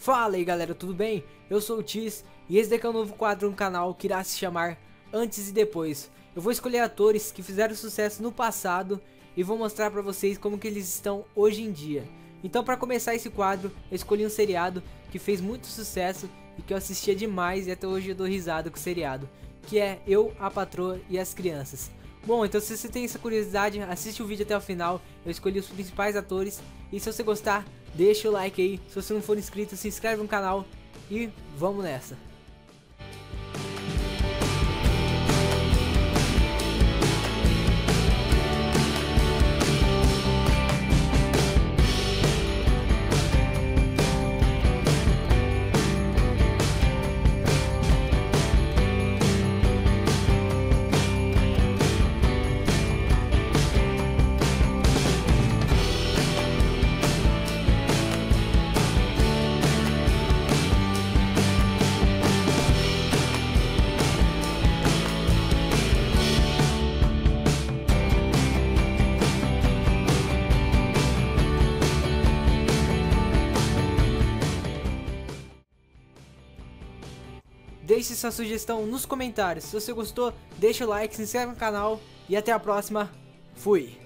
Fala aí galera, tudo bem? Eu sou o Tis e esse daqui é um novo quadro no canal que irá se chamar Antes e Depois. Eu vou escolher atores que fizeram sucesso no passado e vou mostrar pra vocês como que eles estão hoje em dia. Então para começar esse quadro, eu escolhi um seriado que fez muito sucesso e que eu assistia demais e até hoje eu dou risada com o seriado, que é Eu, a Patroa e as Crianças. Bom, então se você tem essa curiosidade, assiste o vídeo até o final, eu escolhi os principais atores. E se você gostar, deixa o like aí, se você não for inscrito, se inscreve no canal. E vamos nessa. Deixe sua sugestão nos comentários. Se você gostou, deixa o like, se inscreve no canal e até a próxima. Fui!